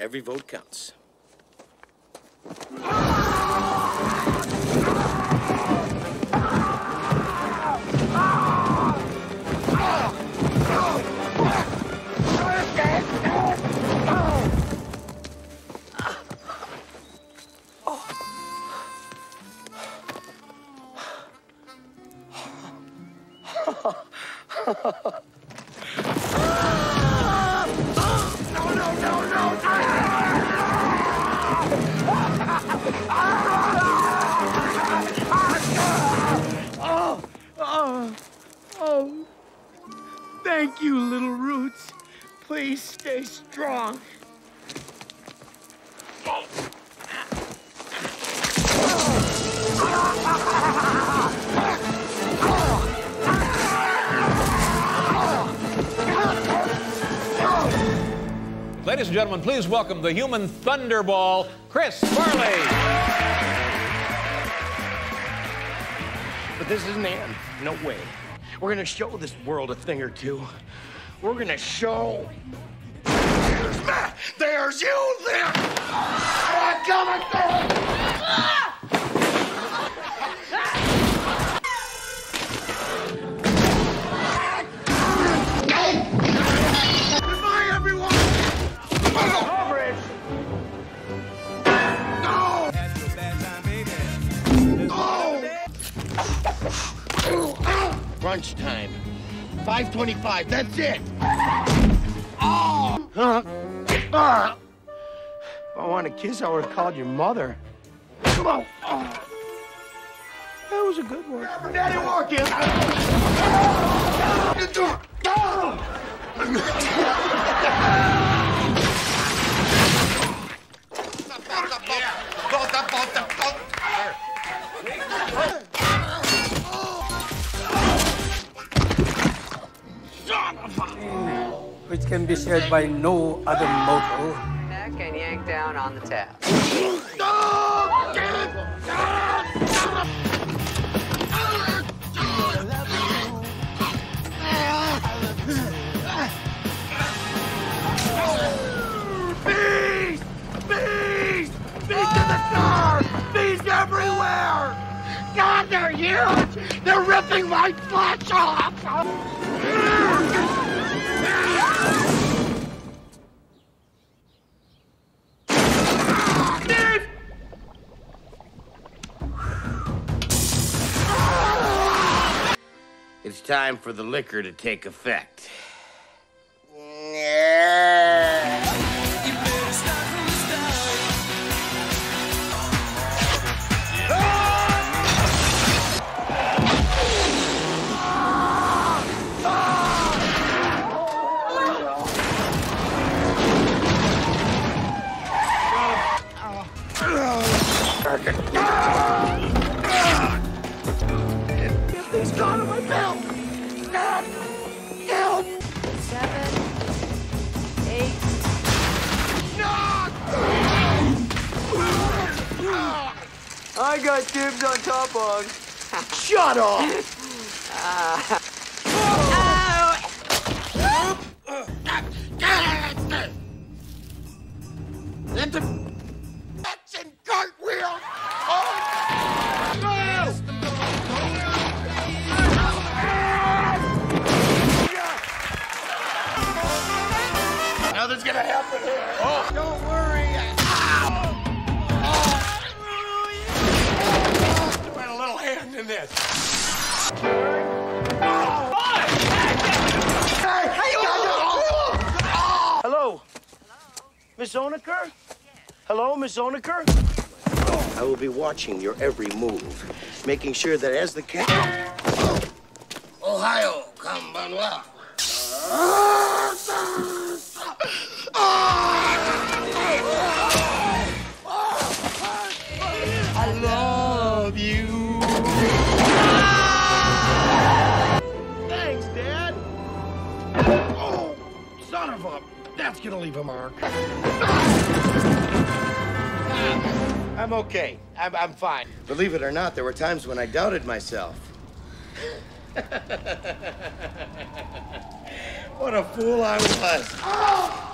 Every vote counts. thank you, little roots. Please stay strong. Ladies and gentlemen, please welcome the human thunderball, Chris Farley. But this isn't the end. No way. We're gonna show this world a thing or two. We're gonna show. There's. There's you there. I'm coming Crunch time. 525, that's it. Oh! Huh? Ah! If I wanted to kiss, I would have called your mother. Come on. Oh. That was a good one. Daddy walking. Which can be shared by no other mortal. Neck and yank down on the tab. Bees! Bees! Bees in the car! Bees everywhere! God, they're huge! They're ripping my flesh off! It's time for the liquor to take effect. Get these gone on my belt! Help! Seven, eight, I got dibs on top on. Shut up! Uh, Let the gonna happen here. Oh, don't worry. Oh. I had a little hand in this. Hello. Miss Onaker? Hello, Miss Onaker? I will be watching your every move, making sure that as the cat. Ohio, come Manuel. Love you. Thanks, Dad. Oh, son of a. That's gonna leave a mark. I'm okay. I'm, I'm fine. Believe it or not, there were times when I doubted myself. what a fool I was. Oh!